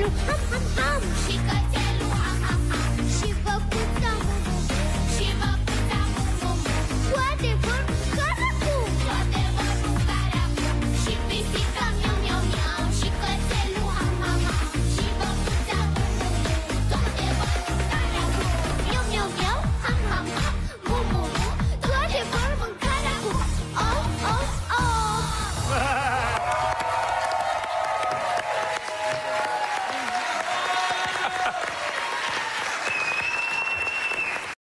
you hum hum hum. She got